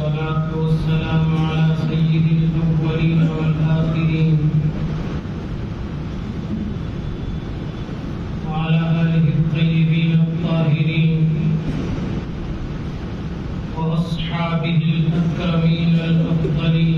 والصلاة والسلام على سيد الأولين والآخرين. وعلى آله الطيبين الطاهرين. وأصحابه الأكرمين الأفضلين.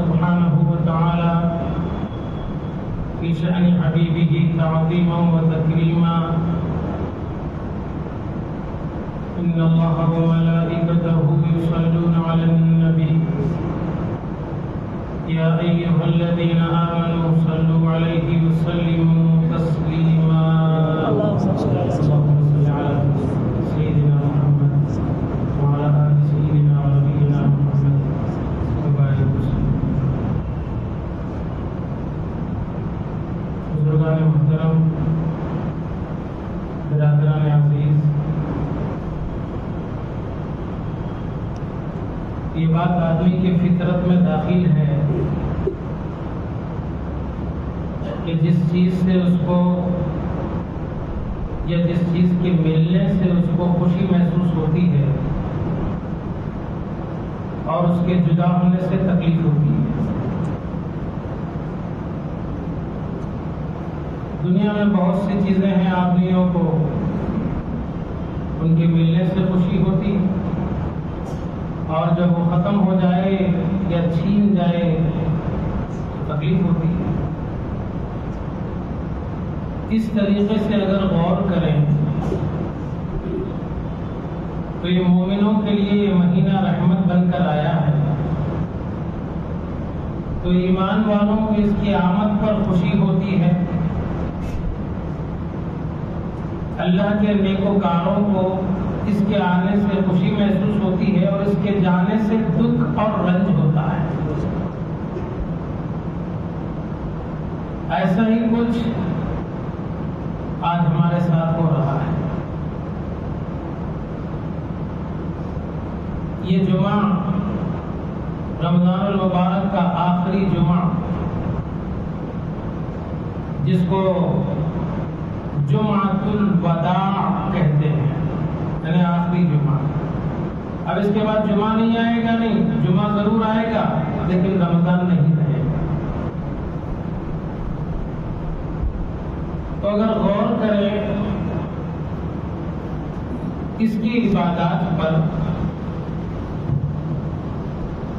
سبحانه وتعالى في شأن حبيبه تعظيما وتكريما. إن الله وملائكته يصلون على النبي. يا أيها الذين آمنوا صلوا عليه وسلموا تسليما بات آدمی کی فطرت میں داخل ہے کہ جس چیز سے اس کو یا جس چیز کے ملنے سے اس کو خوشی محسوس ہوتی ہے اور اس کے جدا ہونے سے تکلیف ہوتی ہے۔ دنیا میں بہت سی چیزیں ہیں آدمیوں کو، ان کے ملنے سے خوشی ہوتی اور جب وہ ختم ہو جائے یا چھین جائے تو تکلیف ہوتی ہے۔ اس طریقے سے اگر غور کریں، تو یہ مومنوں کے لیے یہ مہینہ رحمت بن کر آیا ہے۔ تو ایمان والوں کو اس کی آمد پر خوشی ہوتی ہے۔ اللہ کے نیکوکاروں کو اس کے آنے سے خوشی محسوس ہوتی ہے اور اس کے جانے سے دکھ اور رنج ہوتا ہے۔ ایسا ہی کچھ آج ہمارے ساتھ ہو رہا ہے۔ یہ جمعہ، رمضان المبارک کا آخری جمعہ، جس کو جمعۃ الوداع کہتے ہیں۔ یعنی آخری جمعہ۔ اب اس کے بعد جمعہ نہیں آئے گا نہیں، جمعہ ضرور آئے گا، لیکن رمضان نہیں رہے۔ گا تو اگر غور کریں، اس کی عبادات پر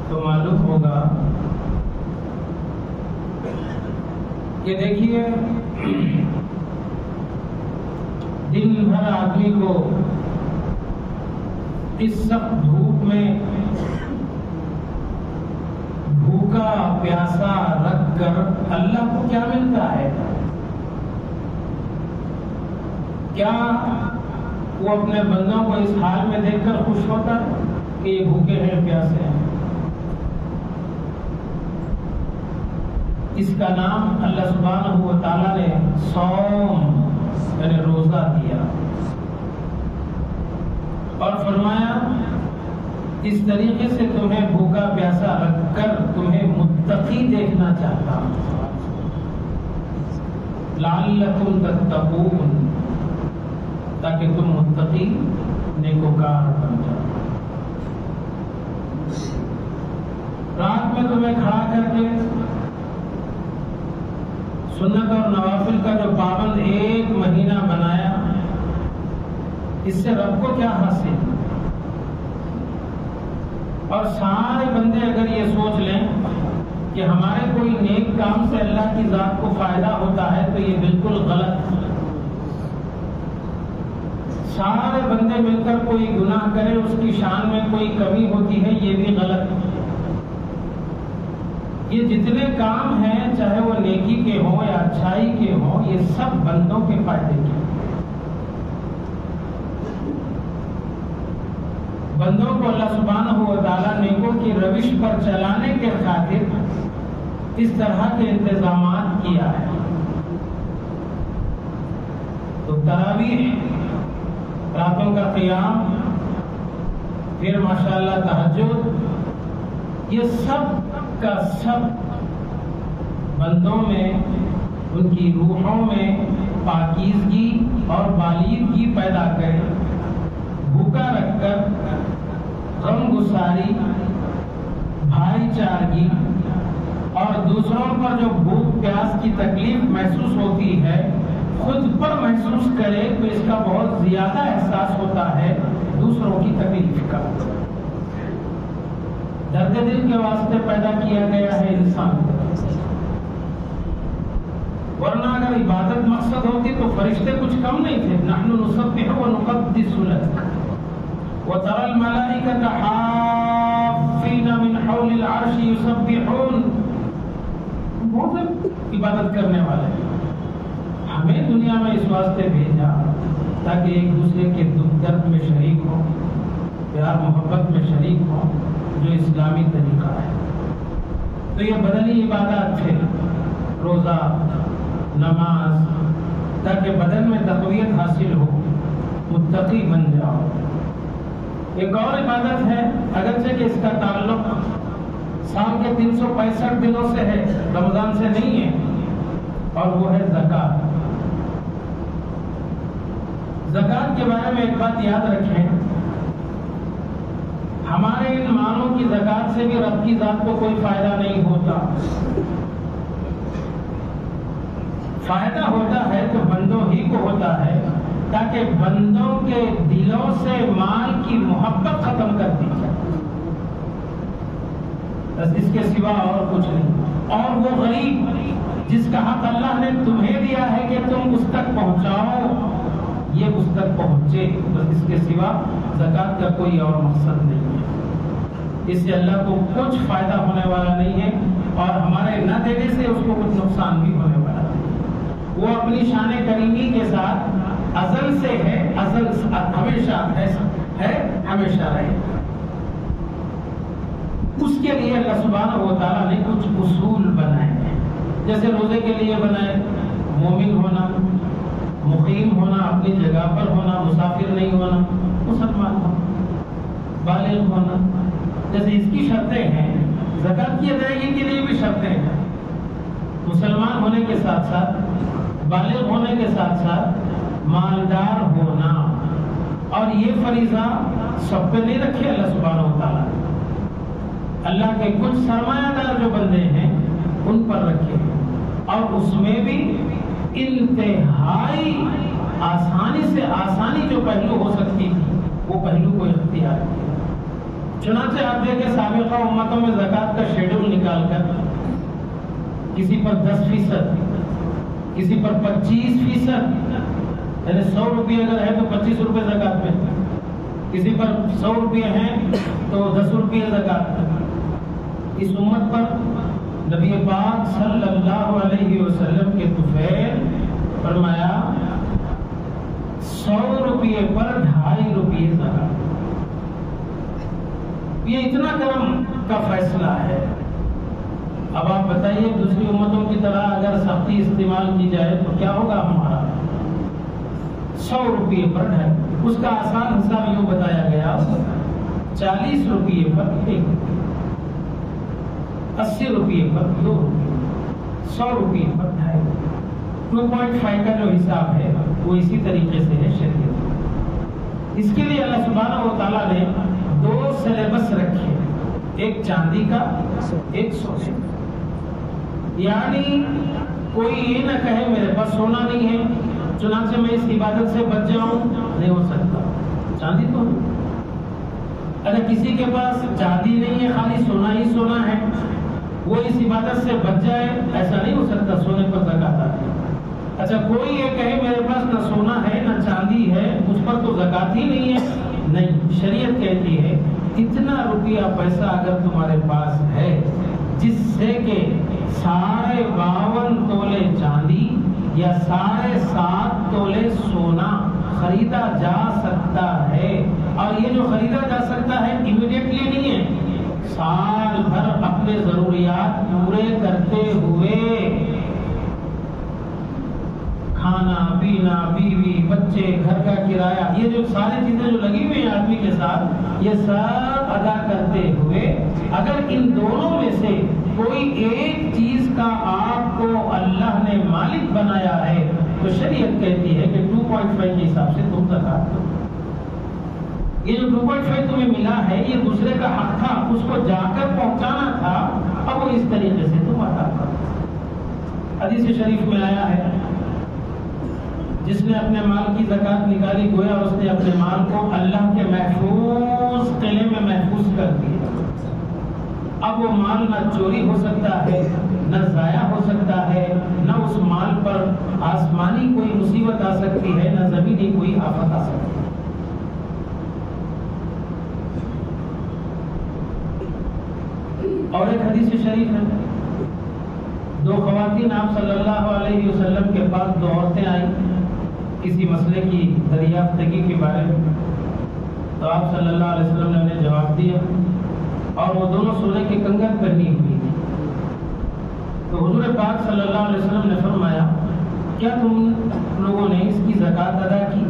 تو معلوم ہوگا کہ دیکھیے، دن بھر آدمی کو اس سخت دھوپ میں بھوکا پیاسا رکھ کر اللہ کو کیا ملتا ہے؟ کیا وہ اپنے بندوں کو اس حال میں دیکھ کر خوش ہوتا ہے کہ یہ بھوکے ہیں، پیاسے ہیں؟ اس کا نام اللہ سبحانہ و تعالیٰ نے سوم یعنی روزہ دیا۔ اور فرمایا، اس طریقے سے تمہیں بھوکا پیاسا رکھ کر تمہیں متقی دیکھنا چاہتا ہوں۔ لعلکم تتقون، تاکہ تم متقی نیکوکار بن جاؤ۔ رات میں تمہیں کھڑا کر کے سنت اور نوافل کا جو پابند ایک مہینہ بنایا اس سے رب کو کیا حاصل؟ اور سارے بندے اگر یہ سوچ لیں کہ ہمارے کوئی نیک کام سے اللہ کی ذات کو فائدہ ہوتا ہے تو یہ بالکل غلط سارے بندے مل کر کوئی گناہ کرے، اس کی شان میں کوئی کمی ہوتی ہے، یہ بھی غلط یہ جتنے کام ہیں، چاہے وہ نیکی کے ہوں یا اچھائی کے ہوں، یہ سب بندوں کے فائدے کے ہیں بندوں کو اللہ سبحانہ و تعالیٰ نیکوں کی روش پر چلانے کے خاطر اس طرح کے انتظامات کیا ہے تو تراویح، راتوں کا قیام، پھر ماشاءاللہ تحجد یہ سب کا سب بندوں میں، ان کی روحوں میں پاکیزگی اور بالیدگی پیدا کرے بھوکا رکھ کر غم گساری بھائی چارگی اور دوسروں پر جو بھوک پیاس کی تکلیف محسوس ہوتی ہے، خود پر محسوس کرے تو اس کا بہت زیادہ احساس ہوتا ہے دوسروں کی تکلیف کا۔ درد دل کے واسطے پیدا کیا گیا ہے انسان۔ ورنہ اگر عبادت مقصد ہوتی تو فرشتے کچھ کم نہیں تھے۔ نحن نسبح و نقدس لك وترى الملائكة حافين من حول العرش يسبحون. بہت عبادت کرنے والے ہمیں دنیا میں اس واسطے بھیجا تاکہ ایک دوسرے کے دکھ درد میں شریک ہو پیار محبت میں شریک ہو جو اسلامی طریقہ ہے۔ تو یہ بدنی عبادات تھے۔ روزہ، نماز، تاکہ بدن میں تقویت حاصل ہو، متقی بن جاؤ۔ ایک اور عبادت ہے، اگرچہ کہ اس کا تعلق سال کے تین سو پینسٹھ دنوں سے ہے، رمضان سے نہیں ہے، اور وہ ہے زکات زکات کے بارے میں ایک بات یاد رکھیں۔ ہمارے ان مالوں کی زکات سے بھی رب کی ذات کو کوئی فائدہ نہیں ہوتا۔ فائدہ ہوتا ہے تو بندوں ہی کو ہوتا ہے۔ تاکہ بندوں کے دلوں سے مال کی محبت ختم کر دی جائے۔ بس اس کے سوا اور کچھ نہیں۔ اور وہ غریب جس کا حق اللہ نے تمہیں دیا ہے کہ تم اس تک پہنچاؤ، یہ اس تک پہنچے۔ بس اس کے سوا زکات کا کوئی اور مقصد نہیں ہے۔ اس سے اللہ کو کچھ فائدہ ہونے والا نہیں ہے اور ہمارے نہ دینے سے اس کو کچھ نقصان بھی ہونے والا نہیں وہ اپنی شان کریمی کے ساتھ ازل سے ہے، ازل ہمیشہ ہے ہمیشہ رہے۔ اس کے لیے اللہ سبحانہ و تعالیٰ نے کچھ اصول بنائے ہیں۔ جیسے روزے کے لیے بنائے، مومن ہونا، مقیم ہونا، اپنی جگہ پر ہونا، مسافر نہیں ہونا، مسلمان ہونا، بالغ ہونا۔ جیسے اس کی شرطیں ہیں زکات کی ادائیگی کے لیے بھی شرطیں ہیں۔ مسلمان ہونے کے ساتھ ساتھ، بالغ ہونے کے ساتھ ساتھ مالدار ہونا۔ اور یہ فریضہ سب پہ نہیں رکھے اللہ سبحانہ و تعالیٰ اللہ کے کچھ سرمایہ دار جو بندے ہیں، ان پر رکھے۔ اور اس میں بھی انتہائی آسانی سے آسانی جو پہلو ہو سکتی تھی، وہ پہلو کو اختیار کیا۔ چنانچہ آپ دیکھیں، سابقہ امتوں میں زکوٰۃ کا شیڈول نکال کر کسی پر دس فیصد، کسی پر پچیس فیصد یعنی سو روپئے اگر ہے تو پچیس روپے زکات میں۔ کسی پر سو روپئے ہیں تو دس روپئے زکات اس امت پر نبی پاک صلی اللہ علیہ وسلم کے طفیل فرمایا، سو روپئے پر ڈھائی روپئے زکات یہ اتنا کرم کا فیصلہ ہے۔ اب آپ بتائیے، دوسری امتوں کی طرح اگر سختی استعمال کی جائے تو کیا ہوگا ہمارا؟ سو روپئے پر ہے۔ اس کا آسان حساب یوں بتایا گیا، چالیس روپئے پر ایک۔ اسی روپئے پر دو۔ روپئے سو روپئے پر ڈھائی۔ ٹو پوائنٹ فائیو کا جو حساب ہے، وہ اسی طریقے سے ہے شریعت۔ اس کے لیے اللہ سبحانہ و تعالیٰ نے دو سلیبس رکھے۔ ایک چاندی کا، ایک سونے کا۔ یعنی کوئی یہ نہ کہے، میرے پاس سونا نہیں ہے۔ چنانچہ میں اس عبادت سے بچ جاؤں، نہیں ہو سکتا۔ چاندی تو اگر کسی کے پاس چاندی نہیں ہے، خالی سونا ہی سونا ہے، وہ اس عبادت سے بچ جائے، ایسا نہیں ہو سکتا سونے پر زکات آتی اچھا کوئی یہ کہے، میرے پاس نہ سونا ہے، نہ چاندی ہے، مجھ پر تو زکات ہی نہیں ہے۔ نہیں، شریعت کہتی ہے، اتنا روپیہ پیسہ اگر تمہارے پاس ہے، جس سے کہ ساڑھے باون تولے چاندی یا ساڑھے سات تولے سونا خریدا جا سکتا ہے۔ اور یہ جو خریدا جا سکتا ہے امیڈیٹلی نہیں ہے۔ سال بھر اپنے ضروریات پورے کرتے ہوئے کھانا، پینا، بیوی، بچے، گھر کا کرایہ، یہ جو ساری چیزیں جو لگی ہوئی ہیں آدمی کے ساتھ، یہ سب ادا کرتے ہوئے اگر ان دونوں میں سے کوئی ایک چیز کا آپ کو اللہ نے مالک بنایا ہے، تو شریعت کہتی ہے کہ 2.5 کے حساب سے تم زکات دو۔ یہ جو 2.5 تمہیں ملا ہے، یہ دوسرے کا حق تھا، اس کو جا کر پہنچانا تھا، اب وہ اس طریقے سے تم ادا کرو۔ حدیث شریف میں آیا ہے، جس نے اپنے مال کی زکات نکالی، گویا اس نے اپنے مال کو اللہ کے محفوظ قلعے میں محفوظ کر دیا۔ اب وہ مال نہ چوری ہو سکتا ہے، نہ ضائع ہو سکتا ہے، نہ اس مال پر آسمانی کوئی مصیبت آ سکتی ہے، نہ زمینی کوئی آفت آ سکتی ہے۔ اور ایک حدیث شریف ہے۔ دو خواتین آپ صلی اللہ علیہ وسلم کے پاس دو عورتیں آئیں کسی مسئلے کی دریافتگی کے بارے میں۔ تو آپ صلی اللہ علیہ وسلم نے انہیں جواب دیا۔ اور وہ دونوں سونے کے کنگن پہنی ہوئی تھی۔ تو حضور پاک صلی اللہ علیہ وسلم نے فرمایا، کیا تم لوگوں نے اس کی زکوٰۃ ادا کی؟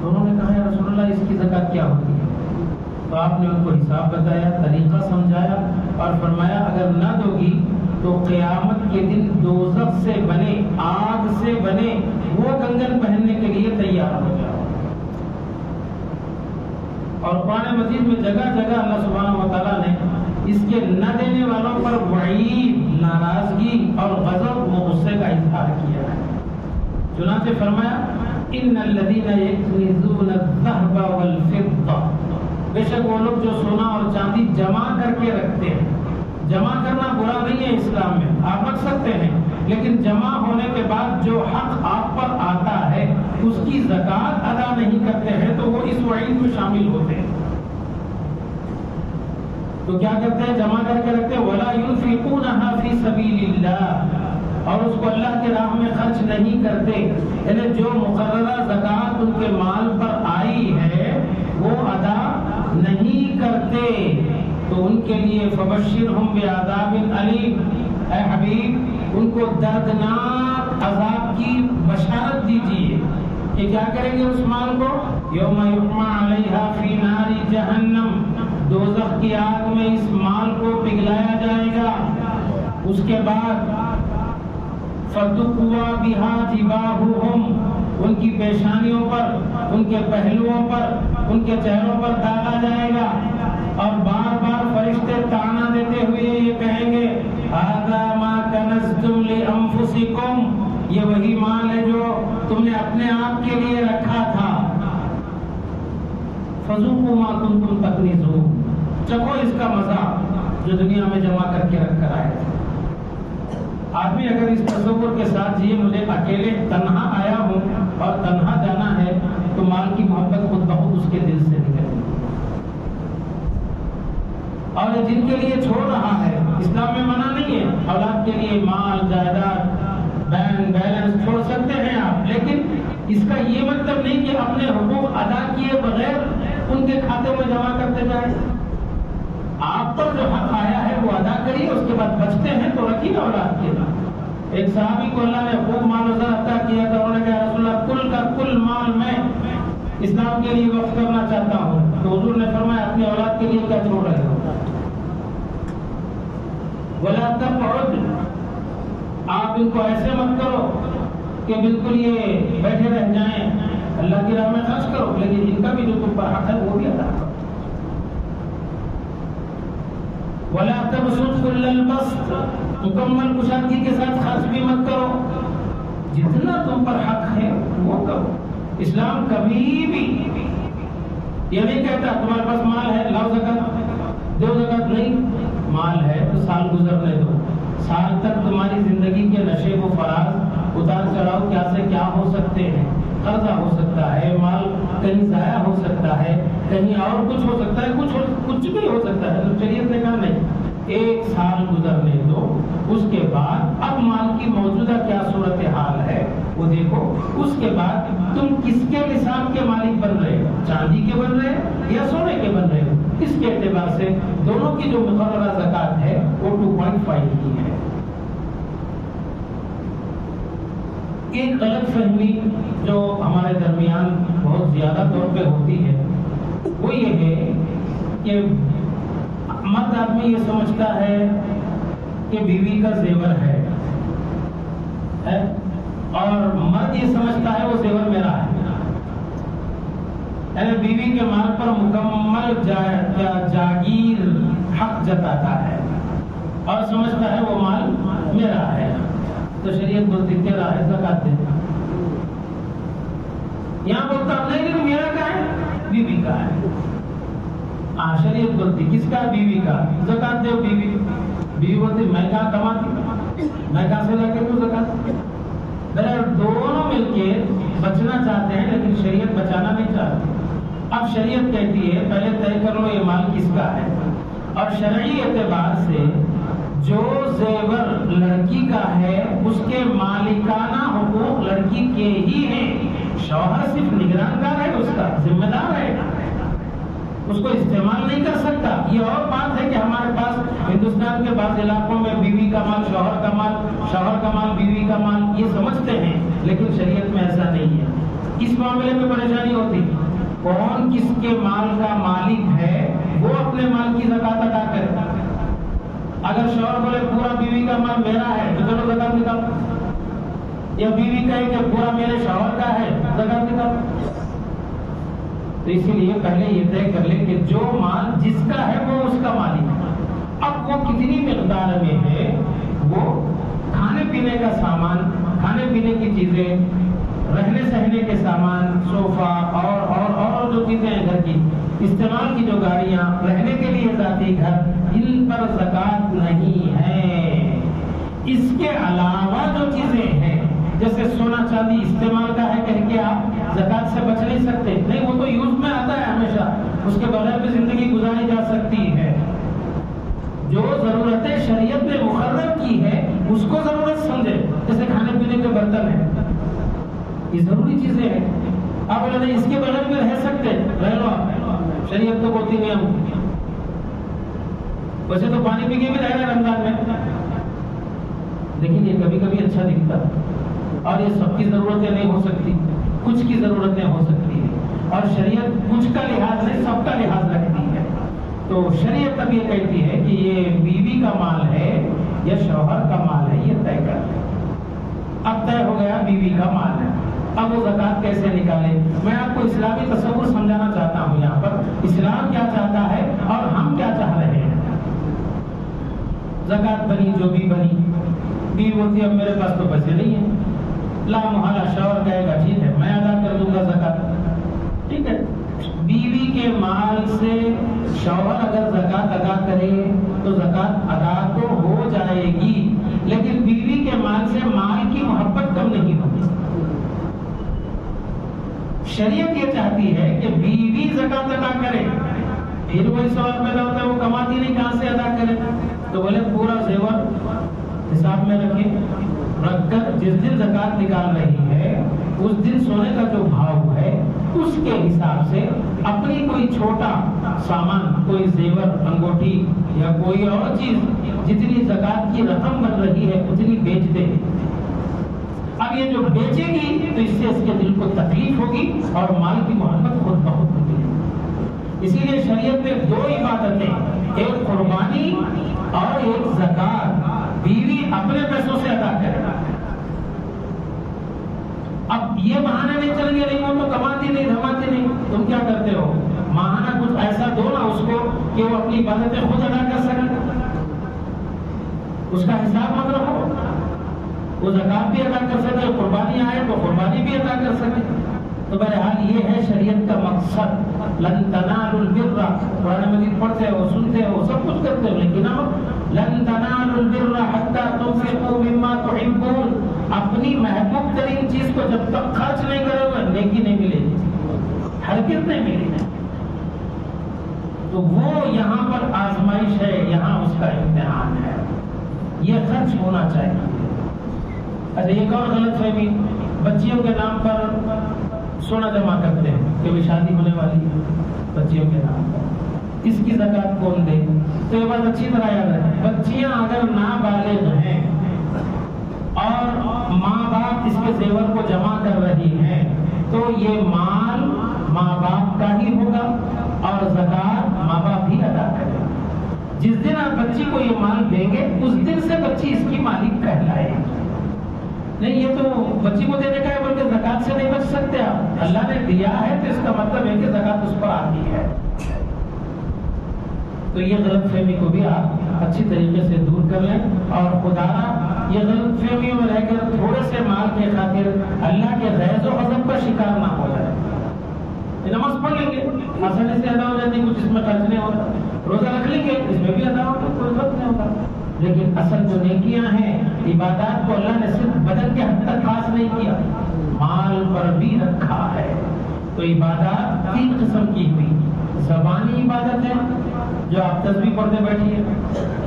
تو انہوں نے کہا، یا رسول اللہ، اس کی زکوٰۃ کیا ہوتی ہے؟ تو آپ نے ان کو حساب بتایا، طریقہ سمجھایا اور فرمایا، اگر نہ دو گی تو قیامت کے دن دوزخ سے بنے، آگ سے بنے، وہ کنگن پہننے کے لیے تیار ہو جاؤ اور قرآن مجید میں جگہ جگہ اللہ سبحانہ و تعالیٰ نے اس کے نہ دینے والوں پر وعید، ناراضگی اور غضب و غصے کا اظہار کیا ہے۔ چنانچہ فرمایا، ان الذين يكنزون الذهب والفضه بے شک وہ لوگ جو سونا اور چاندی جمع کر کے رکھتے ہیں۔ جمع کرنا برا نہیں ہے اسلام میں، آپ رکھ سکتے ہیں، لیکن جمع ہونے کے بعد جو حق آپ پر آتا ہے اس کی زکات ادا نہیں کرتے ہیں تو وہ اس وعید میں شامل ہوتے ہیں۔ تو کیا کرتے ہیں؟ جمع کر کے رکھتے ہیں۔ ولا ينفقونها في سبيل الله۔ اور اس کو اللہ کے راہ میں خرچ نہیں کرتے۔ یعنی جو مقررہ زکات ان کے مال پر آئی ہے، وہ ادا نہیں کرتے۔ تو ان کے لیے فبشر ہم بعذاب علیم اے حبیب، ان کو دردناک عذاب کی بشارت دیجیے کہ کیا کریں گے اس مال کو؟ یوم یحما علیہا فی نار جہنم۔ دوزخ کی آگ میں اس مال کو پگھلایا جائے گا۔ اس کے بعد فتقوا بها جباههم۔ ان کی پیشانیوں پر، ان کے پہلوؤں پر، ان کے چہروں پر ڈالا جائے گا۔ اور بار بار فرشتے تانا دیتے ہوئے یہ کہیں گے ما كنزتم لانفسكم یہ وہی مال ہے جو تم نے اپنے آپ کے لیے رکھا تھا۔ فذوقوا ما كنتم تكنزون چکو اس کا مزہ جو دنیا میں جمع کر کے رکھ کر آئے۔ آدمی اگر اس تصور کے ساتھ یہ مجھے اکیلے تنہا آیا ہوں اور تنہا جانا ہے، تو مال کی محبت خود بخود اس کے دل سے نکل اور جن کے لیے چھوڑ رہا ہے، اسلام میں منع نہیں ہے۔ اولاد کے لیے مال، جائیداد بینک بیلنس چھوڑ سکتے ہیں۔ اس کا یہ مطلب نہیں کہ اپنے حقوق ادا کیے بغیر ان کے کھاتے میں جمع کرتے جائیں۔ آپ پر جو حق آیا ہے وہ ادا کریے، اس کے بعد بچتے ہیں تو رکھیے اولاد کے بعد۔ ایک صحابی کو اللہ نے خوب مال وزا عطا کیا تھا انہوں نے کہا رسول اللہ، کل کا کل مال میں اسلام کے لیے وقف کرنا چاہتا ہوں۔ تو حضور نے فرمایا، اپنی اولاد کے لیے کیا چھوڑ رہے ہو؟ ولا تقعد۔ آپ ان کو ایسے مت کرو کہ بالکل یہ بیٹھے رہ جائیں۔ اللہ کی راہ میں خرچ کرو، لیکن ان کا بھی جو تم پر حق ہے، وہ بھی ادا کرو۔ ولا تبسط كل البسط۔ مکمل کشادگی کے ساتھ خرچ بھی مت کرو۔ جتنا تم پر حق ہے، وہ کرو۔ اسلام کبھی بھی یہ نہیں کہتا تمہارے پاس مال ہے، لاؤ زکات، دو زکات نہیں۔ مال ہے تو سال گزرنے دو۔ سال تک تمہاری زندگی کے نشے و فراز اتار چڑھاؤ کیا سے کیا ہو سکتے ہیں؟ قرضہ ہو سکتا ہے مال کہیں ضائع ہو سکتا ہے کہیں اور کچھ ہو سکتا ہے کچھ ہو, کچھ بھی ہو سکتا ہے۔ تو شریعت نے کہا نہیں ایک سال گزرنے دو۔ اس کے بعد اب مال کی موجودہ کیا صورت حال ہے؟ وہ دیکھو اس کے بعد تم کس کے نصاب کے مالک بن رہے ہو؟ چاندی کے بن رہے ہو یا سونے کے بن رہے ہو؟ اس کے اعتبار سے دونوں کی جو مقررہ زکات ہے وہ 2.5 کی ہے۔ ایک غلط فہمی جو ہمارے درمیان بہت زیادہ طور پہ ہوتی ہے، وہ یہ ہے کہ مرد آدمی یہ سمجھتا ہے کہ بیوی کا زیور ہے؟ اور مرد یہ سمجھتا ہے وہ زیور میرا ہے۔ یعنی بیوی کے مال پر مکمل جا- جا- جاگیر حق جتاتا ہے اور سمجھتا ہے وہ مال میرا ہے۔ تو شریعت بولتی تیرا ہے زکات دے یہاں بولتا نہیں لیکن میرا کا ہے؟ بیوی کا ہے۔ ہاں شریعت بولتی کس کا ہے؟ بیوی کا۔ زکات دے بیوی۔ بیوی بولتی میں کہاں کماتی؟ میں کہاں سے لا کے تو زکات؟ بہرحال دونوں مل کے بچنا چاہتے ہیں، لیکن شریعت بچانا نہیں چاہتی اب شریعت کہتی ہے، پہلے طے کر لو یہ مال کس کا ہے۔ اور شرعی اعتبار سے جو زیور لڑکی کا ہے، اس کے مالکانہ حقوق لڑکی کے ہی ہیں۔ شوہر صرف نگران کار ہے، اس کا ذمہ دار ہے۔ اس کو استعمال نہیں کر سکتا۔ یہ اور بات ہے کہ ہمارے پاس ہندوستان کے بعض علاقوں میں بیوی کا مال، شوہر کا مال، شوہر کا مال، بیوی کا مال، یہ سمجھتے ہیں، لیکن شریعت میں ایسا نہیں ہے۔ اس معاملے میں پریشانی ہوتی۔ کون کس کے مال کا مالک ہے، وہ اپنے مال کی زکات ادا کرے۔ اگر شوہر بولے پورا بیوی کا مال میرا ہے، تو چلو زکات نکال۔ یا بیوی کہے کہ پورا میرے شوہر کا ہے، زکات نکال۔ تو اسی لیے پہلے یہ طے کر لے کہ جو مال جس کا ہے وہ اس کا مالک ہے۔ اب وہ کتنی مقدار میں ہے، وہ کھانے پینے کا سامان، کھانے پینے کی چیزیں، رہنے سہنے کے سامان صوفہ اور اور اور جو چیزیں ہیں گھر کی، استعمال کی جو گاڑیاں، رہنے کے لیے ذاتی گھر ان پر زکات نہیں ہے۔ اس کے علاوہ جو چیزیں ہیں، جیسے سونا چاندی استعمال کا ہے کہہ کے آپ زکات سے بچ نہیں سکتے۔ نہیں، وہ تو یوز میں آتا ہے ہمیشہ۔ اس کے بغیر بھی زندگی گزاری جا سکتی ہے۔ جو ضرورتیں شریعت نے مقرر کی ہے، اس کو ضرورت سمجھے۔ جیسے کھانے پینے کے برتن ہیں۔ یہ ضروری چیزیں ہیں۔ آپ اس کے بغیر بھی رہ سکتے۔ رہ لو آپ شریعت تو بولتی نہیں ہم ویسے تو پانی پی کے بھی رہ رہے رمضان میں۔ لیکن یہ کبھی کبھی اچھا دکھتا۔ اور یہ سب کی ضرورتیں نہیں ہو سکتی، کچھ کی ضرورتیں ہو سکتی ہیں۔ اور شریعت کچھ کا لحاظ نہیں، سب کا لحاظ رکھتی ہے۔ تو شریعت اب یہ کہتی ہے کہ یہ بیوی کا مال ہے یا شوہر کا مال ہے، یہ طے کر۔ اب طے ہو گیا بیوی کا مال ہے۔ اب وہ زکات کیسے نکالے؟ میں آپ کو اسلامی تصور سمجھانا چاہتا ہوں یہاں پر۔ اسلام کیا چاہتا ہے اور ہم کیا چاہ رہے ہیں زکات بنی، جو بھی بنی۔ بیوی بولتی اب میرے پاس تو پیسے نہیں ہیں۔ لا محالہ شوہر کہے گا، ٹھیک ہے، میں ادا کر دوں گا زکات۔ ٹھیک ہے۔ بیوی کے مال سے شوہر اگر زکات ادا کرے، تو زکات ادا تو ہو جائے گی، لیکن بیوی کے مال سے مال کی محبت کم نہیں ہوگی شریعت یہ چاہتی ہے کہ بیوی زکات ادا کرے۔ پھر وہی سوال پیدا ہوتا ہے، وہ کماتی نہیں، کہاں سے ادا کرے؟ تو بولے پورا زیور حساب میں رکھے رکھ کر جس دن زکات نکال رہی ہے، اس دن سونے کا جو بھاؤ ہے، اس کے حساب سے اپنی کوئی چھوٹا سامان، کوئی زیور، انگوٹھی یا کوئی اور چیز جتنی زکات کی رقم بن رہی ہے، اتنی بیچ دے اب یہ جو بیچے گی، تو اس سے اس کے دل کو تکلیف ہوگی اور مال کی محبت خود بہت ہوتی ہے اسی لیے شریعت میں دو عبادتیں ایک قربانی اور ایک زکات بیوی اپنے پیسوں سے ادا کرے۔ اب یہ بہانے نہیں چل گیا نہیں وہ تو کماتی نہیں دھماتی نہیں۔ تم کیا کرتے ہو؟ ماہانہ کچھ ایسا دو نا اس کو کہ وہ اپنی عبادتیں خود ادا کر سکے۔ اس کا حساب مت رکھو۔ وہ زکات بھی ادا کر سکے، قربانی آئے تو قربانی بھی ادا کر سکے۔ تو بہرحال یہ ہے شریعت کا مقصد۔ لن تنالوا البر. قرآن مجید پڑھتے ہو سنتے ہو سب کچھ کرتے ہو لیکن اب لن تنالوا البر حتى تنفقوا مما تحبون. اپنی محبوب ترین چیز کو جب تک خرچ نہیں کرو گے، نیکی نہیں ملے گی. ہرگز نہیں ملے گی. تو وہ یہاں پر آزمائش ہے، یہاں اس کا امتحان ہے. یہ خرچ ہونا چاہیے. اچھا ایک اور غلط فہمی؟ بچیوں کے نام پر سونا جمع کرتے ہیں کہ بھی شادی ہونے والی ہے۔ بچیوں کے نام پر۔ اس کی زکات کون دے؟ تو یہ بات اچھی طرح یاد ہے بچیاں اگر نابالغ ہیں اور ماں باپ اس کے زیور کو جمع کر رہی ہیں، تو یہ مال ماں باپ کا ہی ہوگا اور زکات ماں باپ ہی ادا کرے گا۔ جس دن آپ بچی کو یہ مال دیں گے، اس دن سے بچی اس کی نہیں، یہ تو بچی کو دینے کا ہے، بلکہ زکات سے نہیں بچ سکتے آپ۔ اللہ نے دیا ہے تو اس کا مطلب ہے کہ زکات اس پر آتی ہے۔ تو یہ غلط فہمی کو بھی آپ اچھی طریقے سے دور کر لیں۔ اور خدا، یہ غلط فہمیوں میں رہ کر تھوڑے سے مال کے خاطر اللہ کے غیظ و غضب کا شکار نہ ہو جائے۔ نماز پڑھ لیں گے۔ آسانی سے ادا ہو جاتی، کچھ اس میں خرچ نہیں ہوتا۔ روزہ رکھ لیں گے، اس میں بھی ادا ہوتا، کوئی فرق نہیں ہوتا۔ لیکن اصل جو نیکیاں ہیں عبادات کو اللہ نے صرف بدن کے حد تک خاص نہیں کیا، مال پر بھی رکھا ہے۔ تو عبادات تین قسم کی ہوئی۔ زبانی عبادت ہے، جو آپ تصویر پڑھتے بیٹھی ہے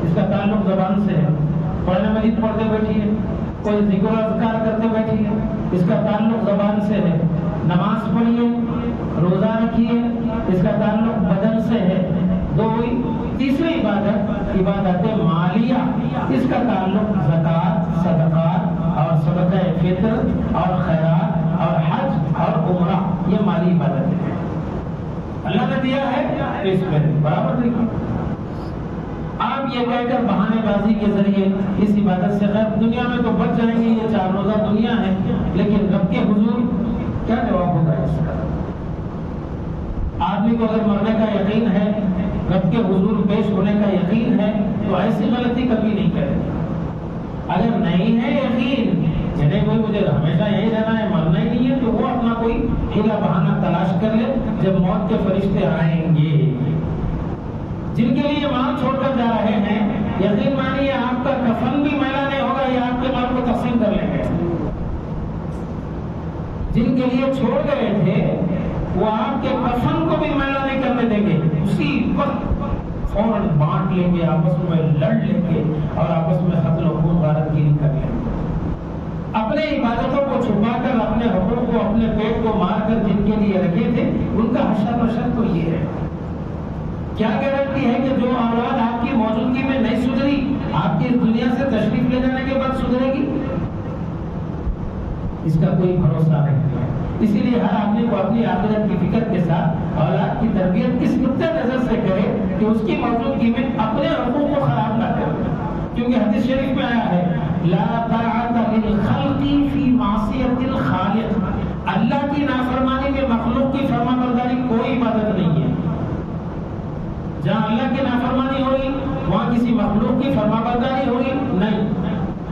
اس کا تعلق زبان سے ہے۔ پڑھنے مجید پڑھتے بیٹھی ہے کوئی ذکر و اذکار کرتے بیٹھی ہے اس کا تعلق زبان سے ہے۔ نماز پڑھیے، روزہ رکھیے، اس کا تعلق بدن سے ہے۔ دو ہوئی. تیسری عبادت عبادت مالیہ. اس کا تعلق زکات صدقات اور صدقہ فطر اور خیرات اور حج اور عمرہ. یہ مالی عبادت ہے. اللہ نے دیا ہے اس میں برابر دیکھیے آپ یہ کہہ کر بہانے بازی کے ذریعے اس عبادت سے غیر دنیا میں تو بچ جائیں گے، یہ چار روزہ دنیا ہے. لیکن رب کے حضور کیا جواب ہوگا اس کا؟ آدمی کو اگر مرنے کا یقین ہے رب کے حضور پیش ہونے کا یقین ہے تو ایسی غلطی کبھی نہیں کرے اگر نہیں ہے یقین، جنہیں کوئی مجھے ہمیشہ یہی رہنا ہے، مرنا ہی نہیں ہے، تو وہ اپنا کوئی ہلا بہانہ تلاش کر لے جب موت کے فرشتے آئیں گے۔ جن کے لیے مال چھوڑ کر جا رہے ہیں، یقین مانیے آپ کا کفن بھی میلا نہیں ہوگا یہ آپ کے مال کو تقسیم کر لیں گے۔ جن کے لیے چھوڑ گئے تھے، وہ آپ کے کفن کو بھی میلا نہیں کرنے دیں گے۔ اسی وقت فوراً بانٹ لیں گے، آپس میں لڑ لیں گے اور آپس میں قتل و خون غارت گیری کر لیں گے۔ اپنے عبادتوں کو چھپا کر، اپنے حقوق کو، اپنے پیٹ کو مار کر جن کے لیے رکھے تھے، ان کا حشر وشر تو یہ ہے۔ کیا گارنٹی ہے کہ جو اولاد آپ کی موجودگی میں نہیں سدھری، آپ کی اس دنیا سے تشریف لے جانے کے بعد سدھرے گی؟ اس کا کوئی بھروسہ نہیں ہے۔ اسی لیے ہر آدمی کو اپنی آخرت کی فکر کے ساتھ اولاد کی تربیت اس نقطۂ نظر سے کرے کہ اس کی موجودگی میں اپنے حقوق کو خراب نہ کرے۔ کیونکہ حدیث شریف میں آیا ہے، لا طاعت للخلق فی معصیت الخالق۔ اللہ کی نافرمانی میں مخلوق کی فرما برداری کوئی عبادت نہیں ہے۔ جہاں اللہ کی نافرمانی ہوگی وہاں کسی مخلوق کی فرما برداری ہوگی نہیں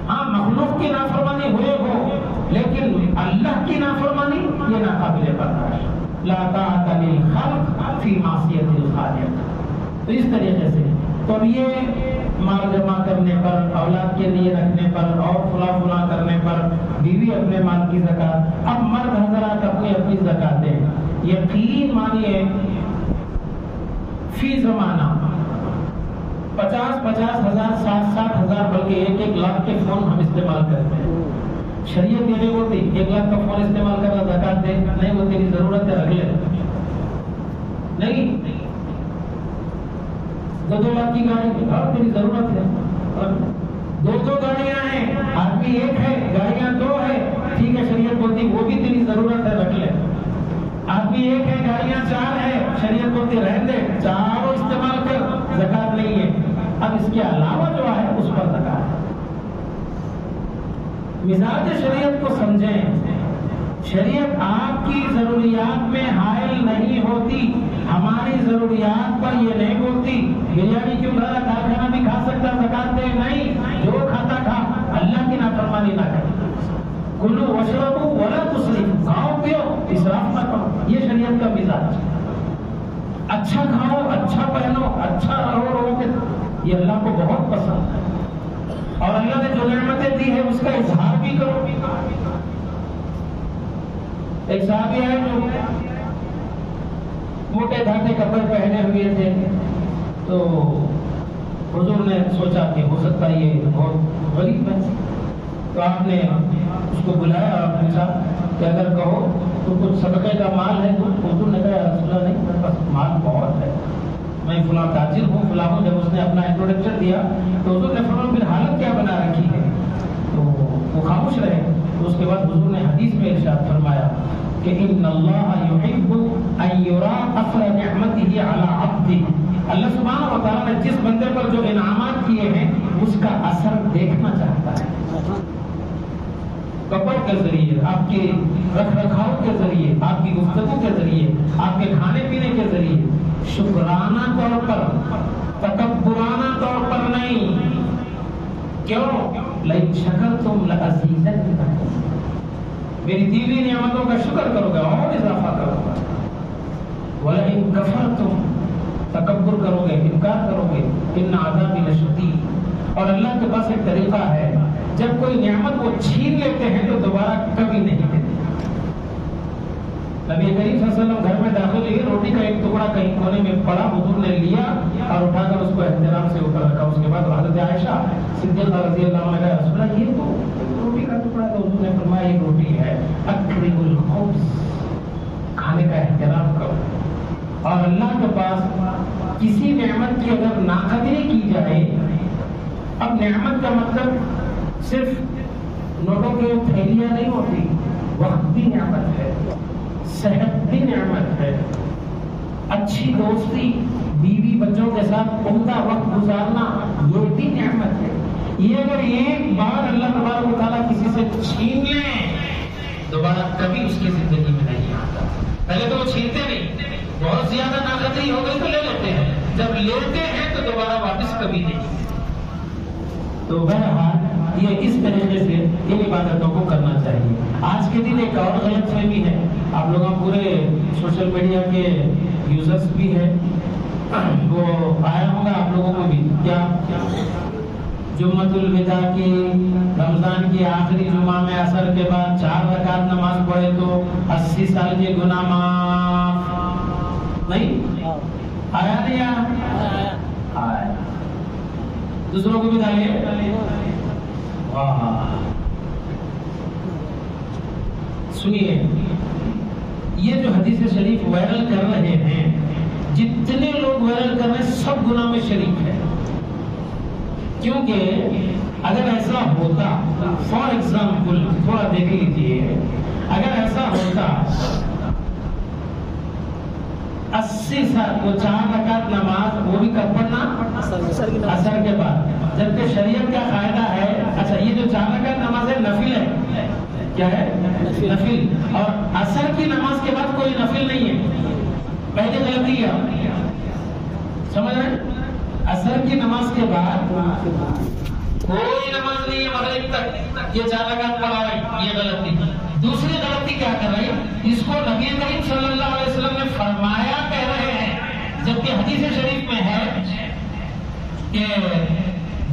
ہاں مخلوق کی نافرمانی ہوئے ہو لیکن اللہ کی نافرمانی یہ ناقابل برداشت لا طاعت للخلق فی معصیت الخالق۔ تو اس طریقے سے تو اب یہ مال جمع کرنے پر، اولاد کے لیے رکھنے پر اور فلا فلا کرنے پر بیوی اپنے مال کی زکات، اب مرد حضرات اپنی اپنی زکات دیں یقین مانیے، فی زمانہ پچاس پچاس ہزار، ساٹھ ساٹھ ہزار بلکہ ایک ایک لاکھ کے فون ہم استعمال کرتے ہیں۔ شریعت یہ نہیں ہوتی، ایک لاکھ کا فون استعمال کرنا زکات دے، نہیں وہ تیری ضرورت ہے رکھ لے نہیں۔ دو دو لاکھ کی گاڑی اور تیری ضرورت ہے۔ دو دو گاڑیاں ہیں، آدمی ایک ہے، گاڑیاں دو ہے ٹھیک ہے، شریعت بولتی وہ بھی تیری ضرورت ہے، رکھ لے۔ آدمی ایک ہے، گاڑیاں چار ہے شریعت بولتی رہن دے، چاروں استعمال کر، زکات نہیں ہے۔ اب اس کے علاوہ جو ہے، اس پر زکات۔ مزاج شریعت کو سمجھیں، شریعت آپ کی ضروریات میں حائل نہیں ہوتی، ہماری ضروریات پر یہ نہیں بولتی بریانی کیوں کھا کارخانہ بھی کھا سکتا، زکات دے، نہیں، جو کھاتا کھا، اللہ کی نافرمانی نہ کرے۔ کلو وشربو ولا تسرف کھاؤ، پیو اسراف نہ کرو یہ شریعت کا مزاج اچھا کھاؤ اچھا پہنو اچھا رہو رہو کے۔ یہ اللہ کو بہت پسند ہے۔ اور اللہ نے جو نعمتیں دی ہے اس کا اظہار بھی کرو۔ ایک صحابی ہے جو موٹے دھاتے کپڑے پہنے ہوئے تھے۔ تو حضور نے سوچا کہ ہو سکتا ہے یہ بہت غریب ہے تو آپ نے اس کو بلایا اور پوچھا کہ اگر کہو تو کچھ صدقے کا مال ہے۔ تو حضور نے کہا رسول اللہ نہیں، میرے پاس مال بہت ہے۔ میں فلاں تاجر ہوں، فلاں ہوں جب اس نے اپنا انٹروڈکشن دیا، تو حضور نے فرمایا، پھر حالت کیا بنا رکھی ہے؟ تو وہ خاموش رہے۔ تو اس کے بعد حضور نے حدیث میں ارشاد فرمایا کہ ان اللہ یحب ان یرا اثر نعمته علی عبده اللہ سبحانہ و تعالیٰ نے جس بندے پر جو انعامات کیے ہیں، اس کا اثر دیکھنا چاہتا ہے۔ کپڑ کے ذریعے، آپ کے رکھ رکھاؤ کے ذریعے، آپ کی گفتگو کے ذریعے، آپ کے کھانے پینے کے ذریعے۔ شکرانہ طور پر، تکبرانہ طور پر نہیں۔ کیوں؟ لئن شکر تم میری دیوی نعمتوں کا شکر کرو گے، اور اضافہ کرو گا وَلَئِن كَفَرْتُمْ تکبر کرو گے، انکار کرو گے۔ ان عذاب لشدید۔ اور اللہ کے پاس ایک طریقہ ہے، جب کوئی نعمت وہ چھین لیتے ہیں تو دوبارہ کبھی نہیں دیتے۔ نبی کریم صلی اللہ علیہ وسلم گھر میں داخل ہوئے روٹی کا ایک ٹکڑا کہیں کونے میں پڑا حضور نے لیا اور اٹھا کر اس کو احترام سے اوپر رکھا اس کے بعد حضرت عائشہ صدیقہ رضی اللہ عنہ کا رسول اللہ یہ تو روٹی کا ٹکڑا تو حضور نے فرمایا یہ روٹی ہے اکرم الخبز کھانے کا احترام کرو اور اللہ کے پاس کسی نعمت کی اگر ناقدری کی جائے اب نعمت کا مطلب صرف نوٹوں کی تھیلیاں نہیں ہوتی وقت بھی نعمت ہے صحت بھی نعمت ہے۔ اچھی دوستی، بیوی بچوں کے ساتھ عمدہ وقت گزارنا یہ بھی نعمت ہے۔ یہ اگر ایک بار اللہ تبارک و تعالیٰ کسی سے چھین لیں دوبارہ کبھی اس کی زندگی میں نہیں آتا۔ پہلے تو وہ چھینتے نہیں، بہت زیادہ ناقدری ہو گئی تو لے لیتے ہیں۔ جب لیتے ہیں تو دوبارہ واپس کبھی نہیں۔ تو بہرحال یہ اس طریقے سے ان عبادتوں کو کرنا چاہیے۔ آج کے دن ایک اور غلط فہمی ہے۔ آپ لوگ پورے سوشل میڈیا کے یوزرز بھی ہیں، وہ آیا ہوگا آپ لوگوں کو بھی۔ کیا؟ جمعت الوداع کی، رمضان کی آخری جمعہ میں اثر کے بعد چار رکعت نماز پڑھے تو اسی سال کے گناہ معاف۔ نہیں؟ آیا نہیں آیا؟ دوسروں کو بھی ڈالیے سنیے۔ یہ جو حدیث شریف وائرل کر رہے ہیں، جتنے لوگ وائرل کر رہے ہیں، سب گناہ میں شریک ہے کیونکہ اگر ایسا ہوتا فار ایگزامپل تھوڑا دیکھ لیجیے اگر ایسا ہوتا، اسی سال وہ چار رکعت نماز وہ بھی کب پڑھنا؟ اثر کے بعد۔ جبکہ شریعت کا قاعدہ ہے اچھا یہ جو چار رکعت نماز ہے، نفل ہے۔ کیا ہے؟ نفل. اور اثر کی نماز کے بعد کوئی نفل نہیں ہے. پہلی غلطی ہے سمجھ رہے اثر کی نماز کے بعد کوئی نماز نہیں ہے مغرب تک. یہ چار رکعت پڑھا رہے یہ غلطی. دوسری غلطی کیا کر رہے ہیں اس کو نبی کریم صلی اللہ علیہ وسلم نے فرمایا کہہ رہے ہیں، جبکہ حدیث شریف میں ہے کہ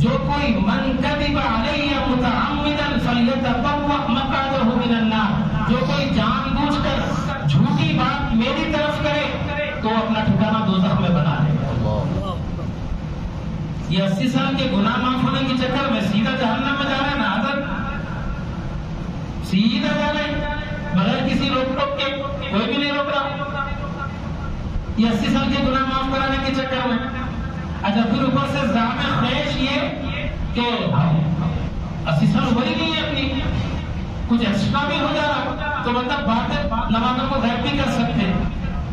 جو کوئی من کذب علی متعمدا فلیتبوا مقعدہ من النار، جو کوئی جان بوجھ کر جھوٹی بات میری طرف کرے، تو اپنا ٹھکانہ دوزخ میں بنا لے۔ یہ اسی سال کے گناہ معاف ہونے کے چکر میں سیدھا جہنم میں جا رہے ہیں نا حضرت؟ سیدھا جا رہے بغیر کسی روک ٹوک کے، کوئی بھی نہیں روک رہا۔ یہ اسی سال کے گناہ معاف کرانے کے چکر میں اچھا پھر اوپر سے زام خیش یہ کہ اسی سال نہیں ہے اپنی۔ کچھ ایکسٹرا بھی ہو جا رہا تو مطلب بات نمازوں کو غائب بھی کر سکتے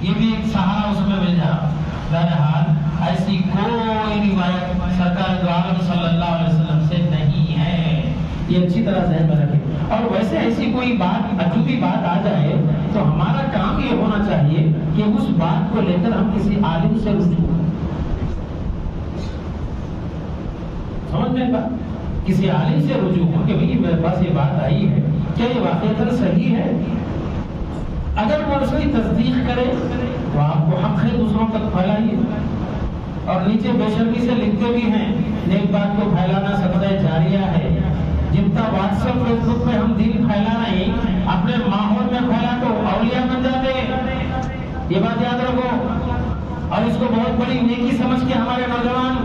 یہ بھی ایک سہارا اس میں مل جا بہرحال ایسی کوئی روایت سرکار دو عالم صلی اللہ علیہ وسلم سے نہیں ہے۔ یہ اچھی طرح ذہن میں رکھیں۔ اور ویسے ایسی کوئی بات، عجوبی بات آ جائے تو ہمارا کام یہ ہونا چاہیے کہ اس بات کو لے کر ہم کسی عالم سے رجوع سمجھ میں بات کسی عالم سے رجوع ہو کہ بھئی میرے پاس یہ بات آئی ہے، کیا یہ واقعہ صحیح ہے؟ اگر وہ اس کی تصدیق کرے تو آپ کو حق ہے دوسروں تک پھیلائیے۔ اور نیچے بے شرمی سے لکھتے بھی ہیں نیک بات کو پھیلانا صدقہ جاریہ ہے۔ جتنا واٹس ایپ فیس بک پہ ہم دین پھیلا رہے ہیں، اپنے ماحول میں پھیلا تو اولیاء بن جاتے ہیں۔ یہ بات یاد رکھو۔ اور اس کو بہت بڑی نیکی سمجھ کے ہمارے نوجوان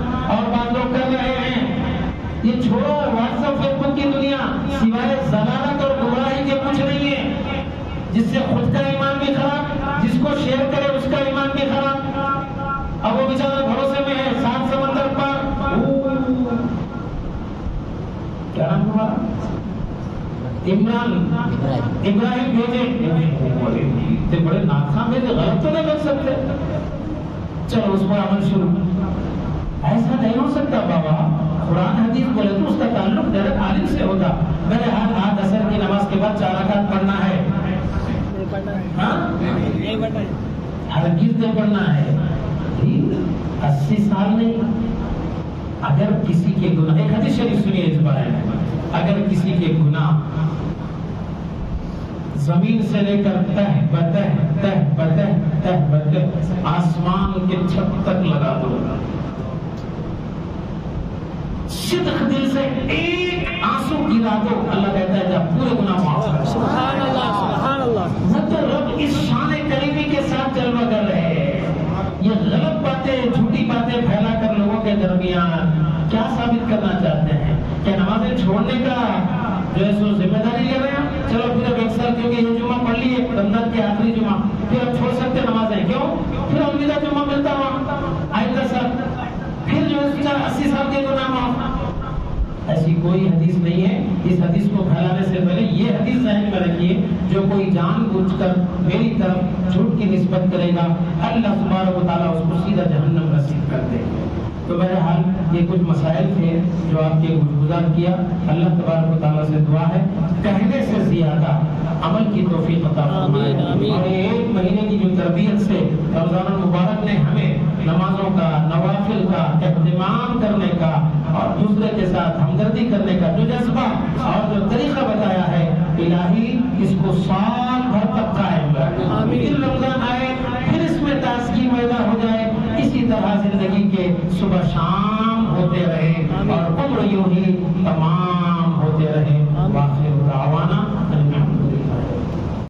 دنیا سوائے ضلالت اور گمراہی کے کچھ نہیں ہے۔ جس سے خود کا ایمان بھی خراب، جس کو شیئر کرے اس کا ایمان بھی خراب۔ اب وہ بیچارہ بھروسے میں ہے سات سمندر پر کیا نام ہوا عمران۔ ابراہیم بھیجے۔ بڑے ناخواں بھیجے غلط تو نہیں بن سکتے۔ چلو، اس پر عمل شروع۔ ایسا نہیں ہو سکتا، بابا۔ قرآن حدیث بولے تو اس کا تعلق ڈائریکٹ عالم سے ہوگا میرے ہاتھ ہاتھ اثر کی نماز کے بعد چار رکعت پڑھنا ہے۔ نہیں پڑھنا ہے ہرگز نہیں پڑھنا ہے۔ اسی سال نہیں۔ اگر کسی کے گناہ، ایک حدیث شریف سنیے اس بارے میں اگر کسی کے گناہ زمین سے لے کر تہ بتہ تہ بتہ تہ بتہ آسمان کے چھت تک لگا دو۔ صدق دل سے ایک آنسو گرا دو اللہ کہتا ہے جب پورے گناہ معاف کر۔ سبحان اللہ سبحان اللہ تو رب اس شان کریمی کے ساتھ جلوہ کر رہے ہیں۔ یہ غلط باتیں جھوٹی باتیں پھیلا کر لوگوں کے درمیان کیا ثابت کرنا چاہتے ہیں؟ کہ نمازیں چھوڑنے کا جو ہے سو ذمہ داری لے رہے ہیں؟ چلو پھر اب ایک سال کیونکہ یہ جمعہ پڑھ لیے رمضان کے آخری جمعہ پھر اب چھوڑ سکتے نمازیں کیوں پھر الوداع جمعہ ملتا وہاں آئندہ سال پھر جو ہے سو اسی سال کے گناہ معاف ایسی کوئی حدیث نہیں ہے۔ اس حدیث کو پھیلانے سے پہلے یہ حدیث ذہن میں رکھیے جو کوئی جان بوجھ کر میری طرف جھوٹ کی نسبت کرے گا اللہ تبارک و تعالیٰ اس کو سیدھا جہنم رسید کر دے۔ تو بہرحال یہ کچھ مسائل تھے جو آپ کے گزار کیا۔ اللہ تبارک و تعالیٰ سے دعا ہے۔ کہنے سے زیادہ عمل کی توفیق عطا فرمائے۔ اور ایک مہینے کی جو تربیت سے رمضان المبارک نے ہمیں نمازوں کا نوافل کا اہتمام کرنے کا اور دوسرے کے ساتھ ہمدردی کرنے کا جو جذبہ اور جو طریقہ بتایا ہے الہی اس کو سال بھر تک قائم۔ پھر رمضان آئے پھر اس میں تازگی پیدا ہو جائے اسی طرح زندگی کے صبح شام ہوتے رہے۔ اور عمر یوں ہی تمام